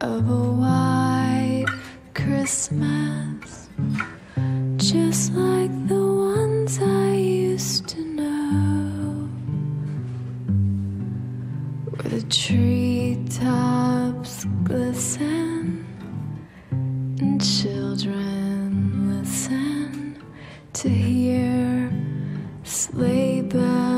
of a white Christmas, just like the ones I used to know, where the treetops glisten and children listen to hear sleigh bells.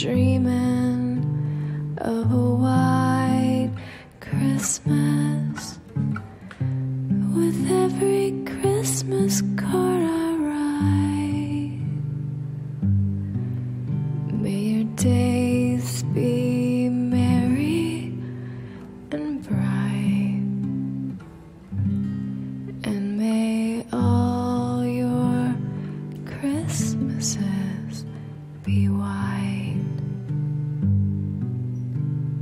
Dreaming of a white Christmas with every Christmas card I write. May your days be merry and bright, and may all your Christmases be white.